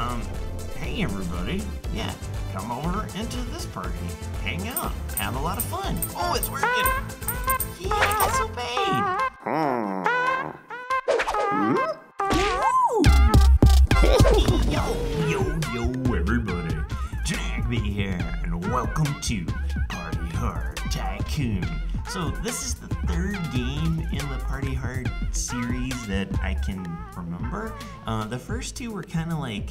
Um, hey everybody. Yeah, come over into this party. Hang out. Have a lot of fun. Oh, it's working. Yeah, so paid. Yo, yo, yo, everybody. Jack here, and welcome to Party Hard Tycoon. So, this is the third game in the Party Hard series that I can remember. Uh, the first two were kind of like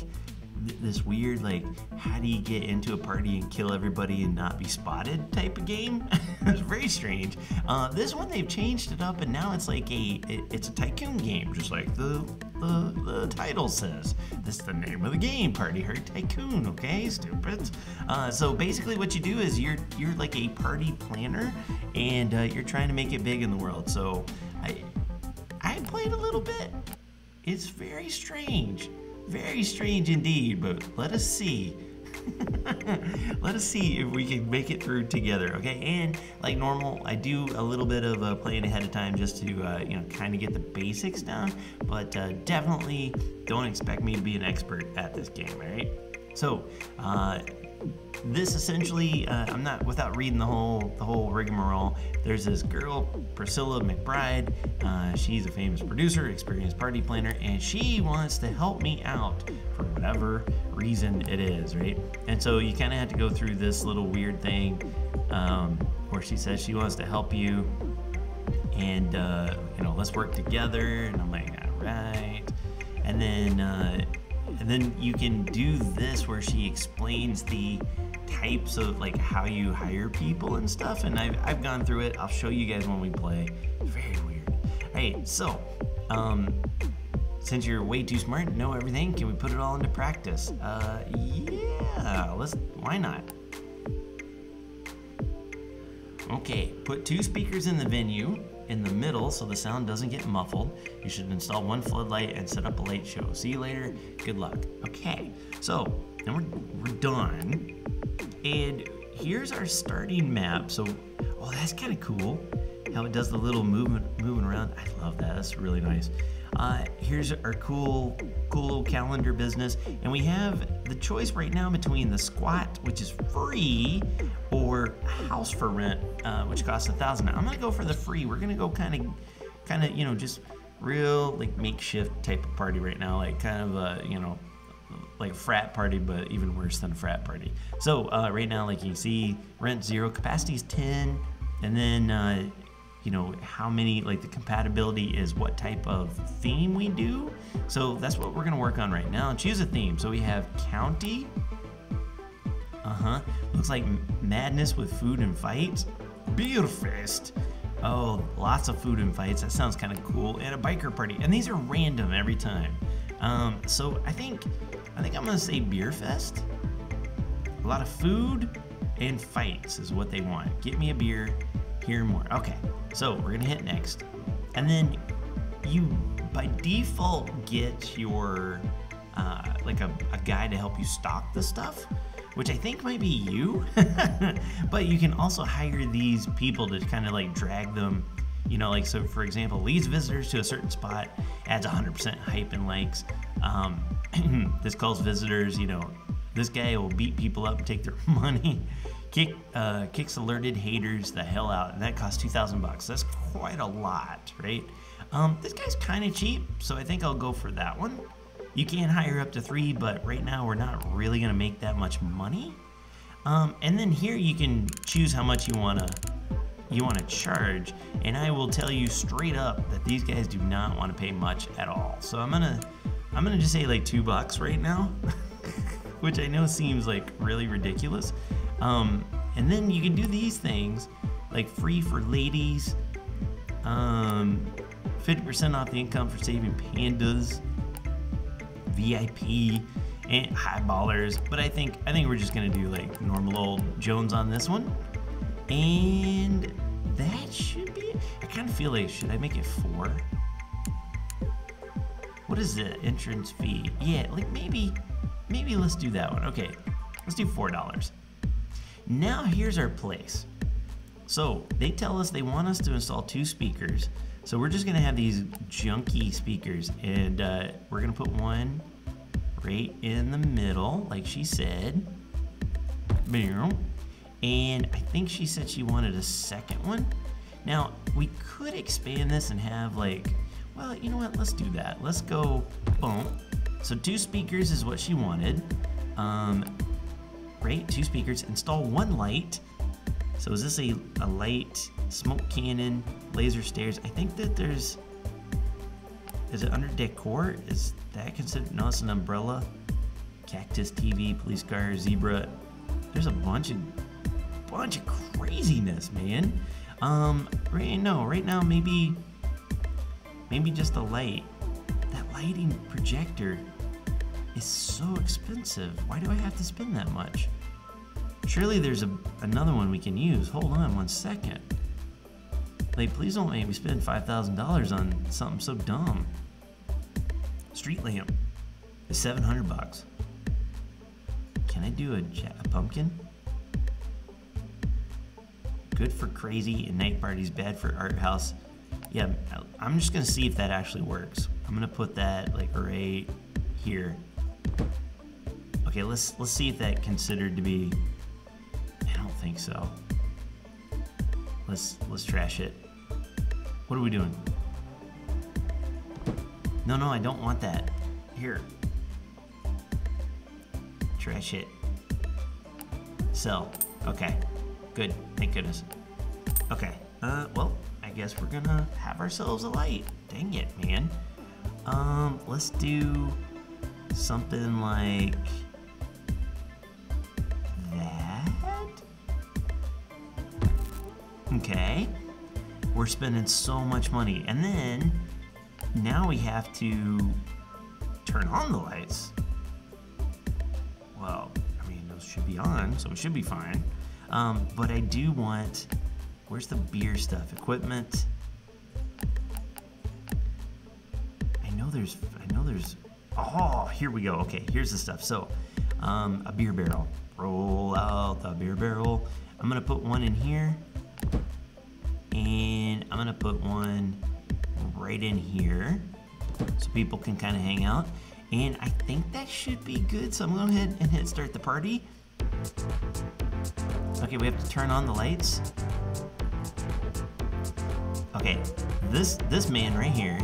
th- this weird, like, how do you get into a party and kill everybody and not be spotted type of game. it's very strange. Uh, this one they've changed it up, and now it's like a it- it's a tycoon game, just like the the, the title says. This is the name of the game, Party Hard Tycoon. Okay, stupid. Uh, so basically, what you do is you're you're like a party planner, and uh, you're trying to make it big in the world. So I I played a little bit. It's very strange, very strange indeed. But let us see. let us see if we can make it through together, okay? And like normal, I do a little bit of uh, playing ahead of time just to uh, you know kind of get the basics down. But uh, definitely don't expect me to be an expert at this game, all right? So. Uh, this essentially uh, i'm not without reading the whole the whole rigmarole there's this girl priscilla mcbride. Uh, she's a famous producer experienced party planner and she wants to help me out for whatever reason it is right? And so you kind of have to go through this little weird thing um, where she says she wants to help you and uh, you know let's work together and i'm like all right and then uh, and then you can do this where she explains the types of like how you hire people and stuff and I've, I've gone through it i'll show you guys when we play very weird right so um since you're way too smart know everything can we put it all into practice uh yeah let's why not Okay, put two speakers in the venue in the middle so the sound doesn't get muffled. You should install one floodlight and set up a light show. See you later. Good luck. Okay, so we're, we're done. And here's our starting map. So, oh, that's kind of cool how it does the little movement moving around. I love that. That's really nice. Uh, here's our cool, cool little calendar business, and we have the choice right now between the squat, which is free, or house for rent, uh, which costs a thousand. I'm gonna go for the free. We're gonna go kind of, kind of, you know, just real like makeshift type of party right now, like kind of a, you know, like a frat party, but even worse than a frat party. So uh, right now, like you see, rent zero, capacity is 10, and then uh, you know how many like the compatibility is what type of theme we do. So that's what we're gonna work on right now. Choose a theme. So we have county. Uh huh. Looks like madness with food and fights. Beer fest. Oh, lots of food and fights. That sounds kind of cool. And a biker party. And these are random every time. Um, so I think I think I'm gonna say beer fest. A lot of food and fights is what they want. Get me a beer, hear more. Okay, so we're gonna hit next. And then you by default get your uh, like a, a guy to help you stock the stuff, which I think might be you. but you can also hire these people to kind of like drag them. You know, like so for example, leads visitors to a certain spot, adds 100% hype and likes. Um, this calls visitors, you know, this guy will beat people up and take their money. Kick, uh, kicks alerted haters the hell out, and that costs 2,000 bucks. That's quite a lot, right? Um, this guy's kind of cheap, so I think I'll go for that one. You can hire up to three, but right now we're not really gonna make that much money. Um, and then here you can choose how much you wanna you wanna charge, and I will tell you straight up that these guys do not want to pay much at all. So I'm gonna I'm gonna just say like two bucks right now, which I know seems like really ridiculous. Um, and then you can do these things like free for ladies, um, 50% off the income for saving pandas, VIP, and highballers. But I think I think we're just gonna do like normal old Jones on this one, and that should be. I kind of feel like should I make it four? What is the entrance fee? Yeah, like maybe, maybe let's do that one. Okay, let's do four dollars. Now here's our place. So they tell us they want us to install two speakers. So we're just gonna have these junky speakers, and uh, we're gonna put one right in the middle, like she said. And I think she said she wanted a second one. Now, we could expand this and have like, well, you know what? Let's do that. Let's go, boom. So two speakers is what she wanted. Um, right, two speakers. Install one light. So is this a, a light, smoke cannon, laser stairs? I think that there's, is it under decor? Is that considered, no, it's an umbrella. Cactus TV, police car, zebra. There's a bunch of, bunch of craziness, man. Um, right, no, right now maybe, maybe just a light. That lighting projector is so expensive. Why do I have to spend that much? Surely there's a, another one we can use. Hold on one second. Like, please don't make me spend $5,000 on something so dumb. Street lamp is 700 bucks. Can I do a, a pumpkin? Good for crazy and night parties, bad for art house. Yeah, I'm just gonna see if that actually works. I'm gonna put that like right here. Okay, let's let's see if that considered to be. I don't think so. Let's let's trash it. What are we doing? No, no, I don't want that. Here. Trash it. Sell. Okay. Good. Thank goodness. Okay. Uh, well, I guess we're gonna have ourselves a light. Dang it, man. Um, let's do something like that. Okay. We're spending so much money. And then now we have to turn on the lights. Well, I mean, those should be on, so it should be fine. Um, but I do want, where's the beer stuff? Equipment. I know there's, I know there's, oh, here we go. Okay, here's the stuff. So, um, a beer barrel. Roll out the beer barrel. I'm gonna put one in here. And I'm gonna put one right in here so people can kind of hang out. And I think that should be good. So I'm gonna go ahead and hit start the party. Okay, we have to turn on the lights. Okay, this this man right here,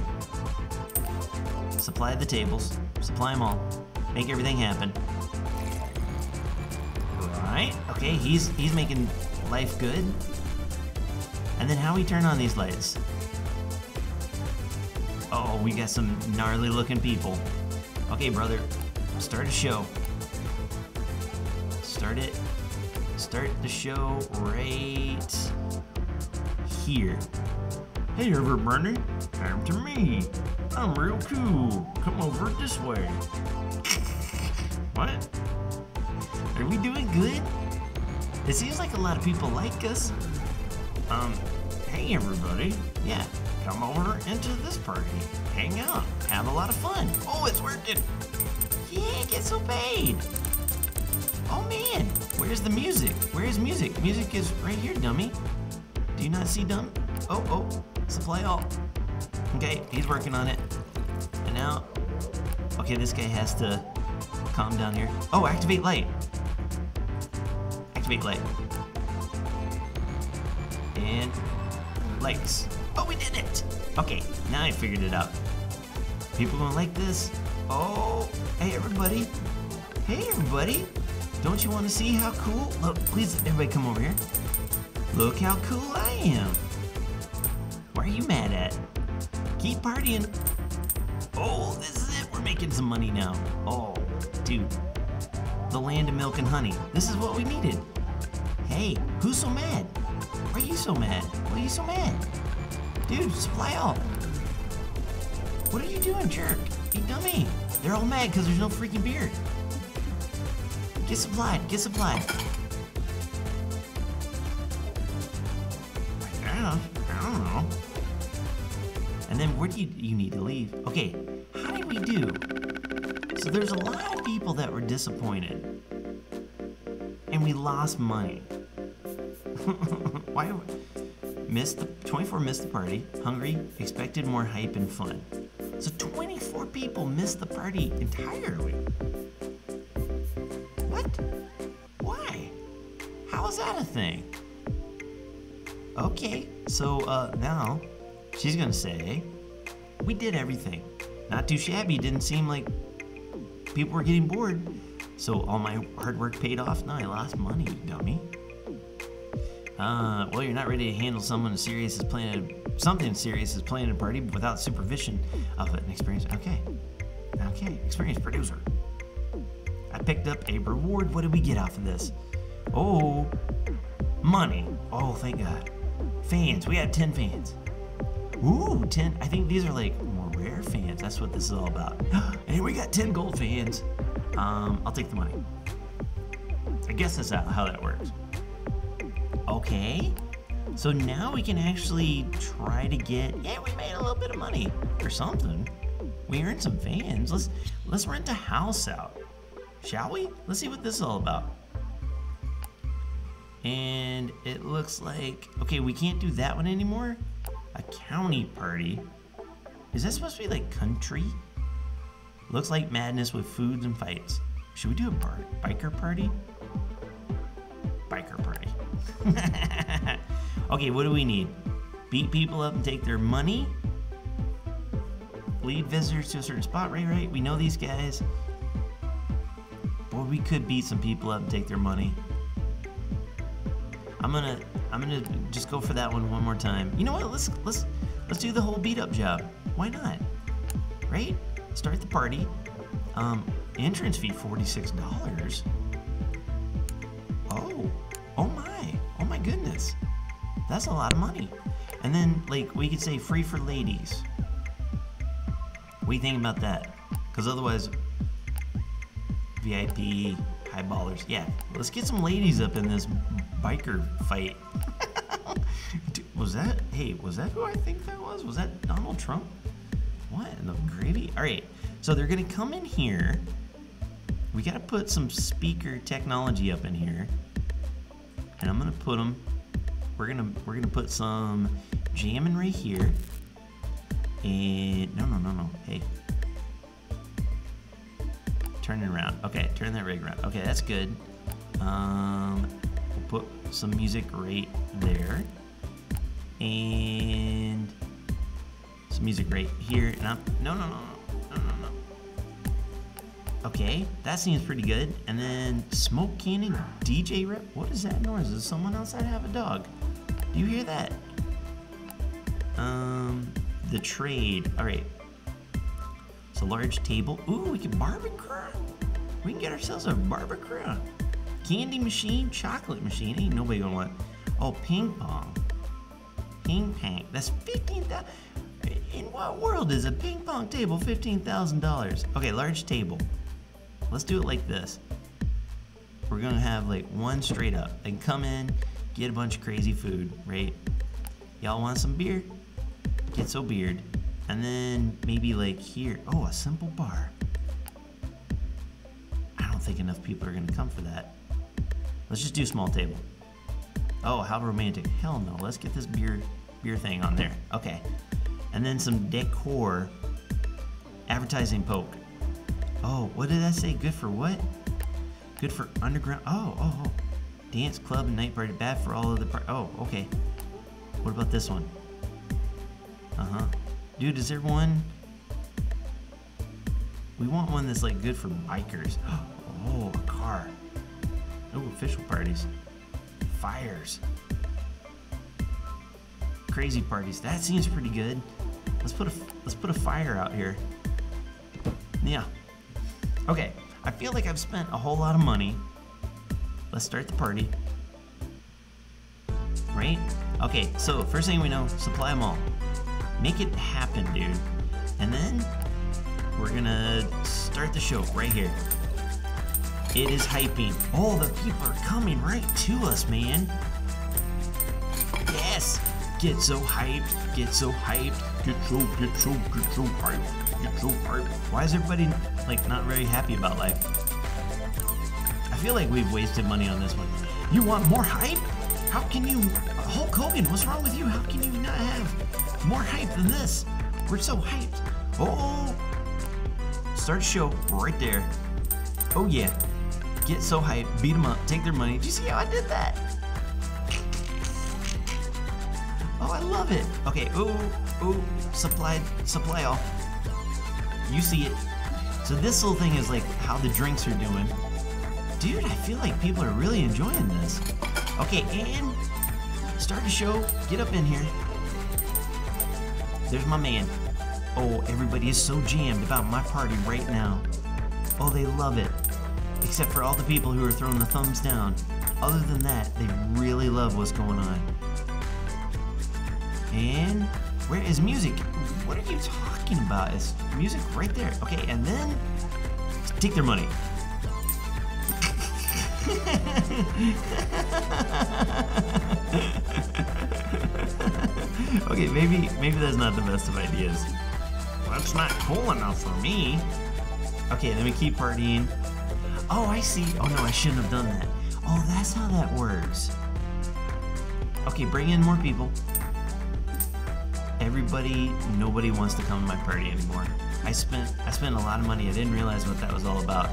supply the tables, supply them all, make everything happen. Right, okay, he's he's making life good. And then how we turn on these lights? Oh, we got some gnarly looking people. Okay, brother, start a show. Start the show right here. Hey everybody, come to me. I'm real cool. Come over this way. what? Are we doing good? It seems like a lot of people like us. Um, hey everybody. Yeah, come over into this party. Hang out. Have a lot of fun. Oh, it's working. Yeah, get so paid. Oh man, where's the music? Where is music? Music is right here, dummy. Do you not see dumb? Oh, oh, supply all. Okay, he's working on it. And now, okay, this guy has to calm down here. Oh, activate light. Activate light. And lights. Oh, we did it. Okay, now I figured it out. People gonna like this. Oh, hey everybody. Hey everybody. Don't you want to see how cool? Look, please, everybody come over here. Look how cool I am. Why are you mad at? Keep partying. Oh, this is it. We're making some money now. Oh, dude. The land of milk and honey. This is what we needed. Hey, who's so mad? Why are you so mad? Why are you so mad? Dude, supply all. What are you doing, jerk? You dummy. They're all mad because there's no freaking beer. Get supplied, get supplied. I I don't know. And then where do you, you need to leave? Okay, how did we do? So there's a lot of people that were disappointed. And we lost money. Why? Missed the 24 missed the party. Hungry. Expected more hype and fun. So 24 people missed the party entirely. Thing? Okay, so uh, now she's gonna say, we did everything. Not too shabby, didn't seem like people were getting bored. So all my hard work paid off? No, I lost money, dummy. Uh, well, you're not ready to handle someone as serious as planning something serious as planning a party without supervision of an experienced. Okay, okay, experienced producer. I picked up a reward. What did we get off of this? Oh, money. Oh, thank God. Fans. We had 10 fans. Ooh, 10. I think these are like more rare fans. That's what this is all about. and we got 10 gold fans. Um, I'll take the money. I guess that's how that works. Okay. So now we can actually try to get. Yeah, we made a little bit of money or something. We earned some fans. Let's let's rent a house out, shall we? Let's see what this is all about. And it looks like okay, we can't do that one anymore. A county party. Is that supposed to be like country? Looks like madness with foods and fights. Should we do a bar- biker party? Biker party. okay, what do we need? Beat people up and take their money? Lead visitors to a certain spot, right? Right? We know these guys. Boy, we could beat some people up and take their money. I'm gonna, I'm gonna just go for that one one more time. You know what? Let's let's let's do the whole beat up job. Why not? Right? Start the party. Um, entrance fee forty six dollars. Oh, oh my, oh my goodness, that's a lot of money. And then like we could say free for ladies. What do you think about that? Because otherwise, VIP, high ballers. Yeah, let's get some ladies up in this biker fight. was that, hey, was that who I think that was? Was that Donald Trump? What in the gravy? All right, so they're gonna come in here. We gotta put some speaker technology up in here. And I'm gonna put them, we're gonna, we're gonna put some jamming right here. And, no, no, no, no, hey. Turn it around. Okay, turn that rig around. Okay, that's good. Um, we'll put some music right there. And some music right here. And I'm, no, no, no, no, no, no. Okay, that seems pretty good. And then smoke cannon DJ rep. What is that noise? Is someone outside have a dog? Do you hear that? Um, the trade. All right. It's a large table. Ooh, we can barbecue. We can get ourselves a barbecue. Candy machine, chocolate machine. Ain't nobody gonna want. Oh, ping pong. Ping pong. That's fifteen thousand. In what world is a ping pong table fifteen thousand dollars? Okay, large table. Let's do it like this. We're gonna have like one straight up. They can come in, get a bunch of crazy food, right? Y'all want some beer? Get so beard. And then maybe like here. Oh, a simple bar. Think enough people are gonna come for that. Let's just do small table. Oh, how romantic. Hell no. Let's get this beer beer thing on there. Okay. And then some decor. Advertising poke. Oh, what did I say? Good for what? Good for underground. Oh, oh, oh. Dance club and night party. Bad for all of the. Par- oh, okay. What about this one? Uh huh. Dude, is there one? We want one that's like good for bikers. Oh, a car. Oh, official parties. Fires. Crazy parties. That seems pretty good. Let's put a let's put a fire out here. Yeah. Okay. I feel like I've spent a whole lot of money. Let's start the party. Right? Okay, so first thing we know, supply them all. Make it happen, dude. And then we're gonna start the show right here. It is hyping. Oh, the people are coming right to us, man. Yes! Get so hyped, get so hyped, get so, get so, get so hyped, get so hyped. Why is everybody, like, not very happy about life? I feel like we've wasted money on this one. You want more hype? How can you, Hulk Hogan, what's wrong with you? How can you not have more hype than this? We're so hyped. Oh, start show right there. Oh yeah, get so hyped, beat them up, take their money. Do you see how I did that? Oh, I love it. Okay, ooh, ooh, supply, supply all. You see it. So this little thing is like how the drinks are doing. Dude, I feel like people are really enjoying this. Okay, and start the show. Get up in here. There's my man. Oh, everybody is so jammed about my party right now. Oh, they love it. Except for all the people who are throwing the thumbs down. Other than that, they really love what's going on. And where is music? What are you talking about? Is music right there? Okay, and then take their money. okay, maybe maybe that's not the best of ideas. That's not cool enough for me. Okay, then we keep partying. Oh, I see. Oh no, I shouldn't have done that. Oh, that's how that works. Okay, bring in more people. Everybody, nobody wants to come to my party anymore. I spent I spent a lot of money. I didn't realize what that was all about.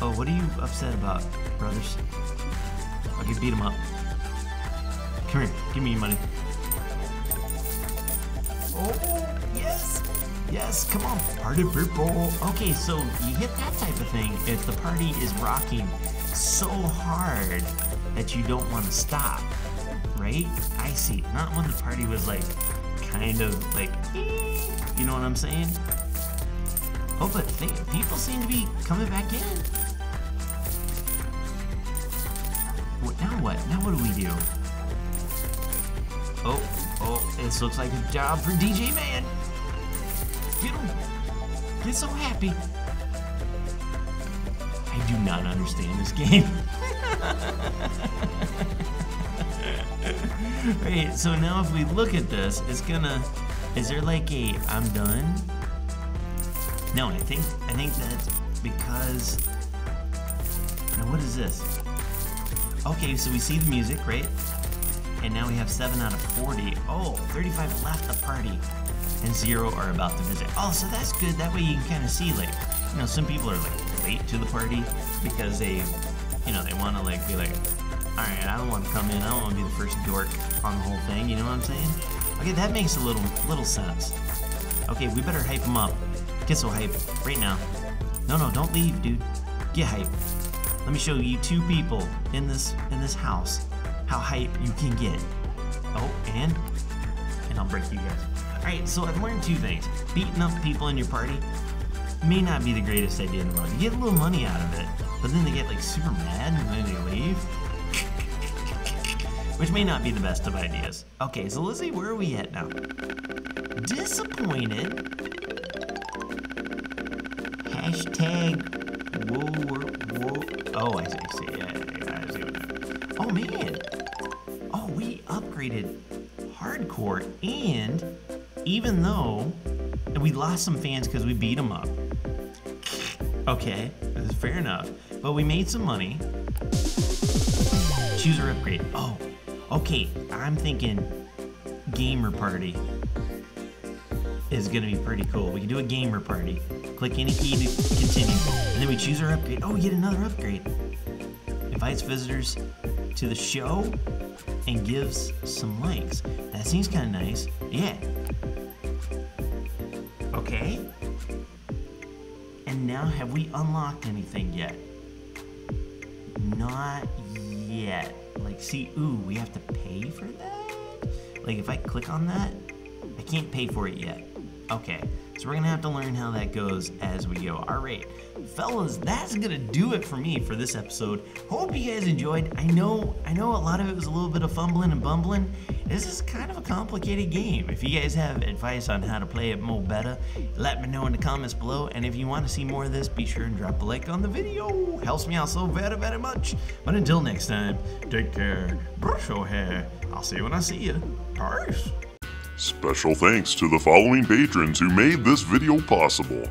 Oh, what are you upset about, brothers? Okay, beat them up. Come here, give me your money. Oh, yes, come on, party people. Okay, so you hit that type of thing if the party is rocking so hard that you don't want to stop, right? I see. Not when the party was like, kind of like, you know what I'm saying? Oh, but people seem to be coming back in. What, now what? Now what do we do? Oh, oh, this looks like a job for DJ Man. Get him. Get so happy. I do not understand this game. Right, so now if we look at this, it's gonna, is there like a, I'm done? No, I think, I think that's because, now what is this? Okay, so we see the music, right? And now we have 7 out of 40. Oh, 35 left the party. And 0 are about to visit. Oh, so that's good. That way you can kind of see, like, you know, some people are, like, late to the party because they, you know, they want to, like, be like, alright, I don't want to come in. I don't want to be the first dork on the whole thing. You know what I'm saying? Okay, that makes a little, little sense. Okay, we better hype them up. Get so hype right now. No, no, don't leave, dude. Get hype. Let me show you two people in this in this house how hype you can get. Oh, and and I'll break you guys. All right, so I've learned two things. Beating up people in your party may not be the greatest idea in the world. You get a little money out of it, but then they get like super mad and then they leave. Which may not be the best of ideas. Okay, so Lizzie, where are we at now? Disappointed. Hashtag whoa, whoa, Oh, I see, I see. Yeah, yeah, I see Oh, man. Oh, we upgraded hardcore, and even though we lost some fans because we beat them up. Okay, that's fair enough. But we made some money. Choose or upgrade. Oh, okay. I'm thinking gamer party is gonna be pretty cool. We can do a gamer party. Click any key to continue, and then we choose our upgrade. Oh, we get another upgrade. Invites visitors to the show and gives some likes. That seems kind of nice. Yeah. And now, have we unlocked anything yet? Not yet. Like, see, ooh, we have to pay for that? Like, if I click on that, I can't pay for it yet. Okay, so we're gonna have to learn how that goes as we go. All right, fellas, that's gonna do it for me for this episode. Hope you guys enjoyed. I know, I know, a lot of it was a little bit of fumbling and bumbling. This is kind complicated game. If you guys have advice on how to play it more better, let me know in the comments below. And if you want to see more of this, be sure and drop a like on the video. Helps me out so very, very much. But until next time, take care, brush your hair. I'll see you when I see you. Peace. Special thanks to the following patrons who made this video possible.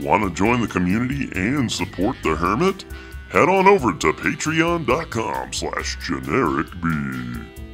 Want to join the community and support the Hermit? Head on over to patreon.com slash generikb.